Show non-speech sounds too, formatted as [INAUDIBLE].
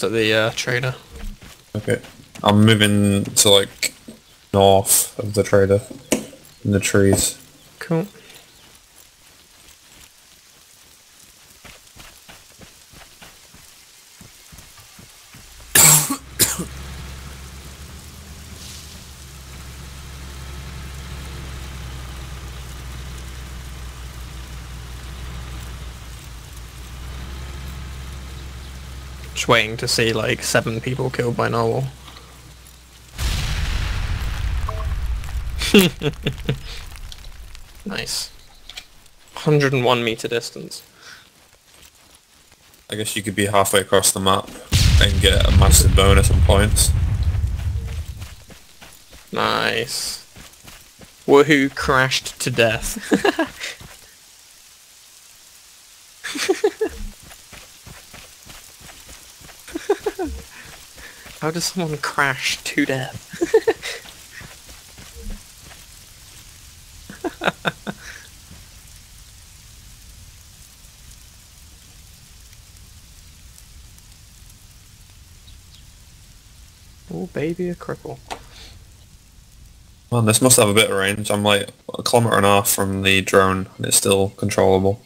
to the uh, trader. Okay. I'm moving to like north of the trader in the trees. Cool. Just waiting to see like seven people killed by Narwhal. [LAUGHS] nice. 101 meter distance. I guess you could be halfway across the map and get a massive bonus on points. Nice. Woohoo crashed to death. [LAUGHS] [LAUGHS] How does someone crash to death? [LAUGHS] oh baby, a cripple. Man, this must have a bit of range. I'm like a kilometre and a half from the drone and it's still controllable.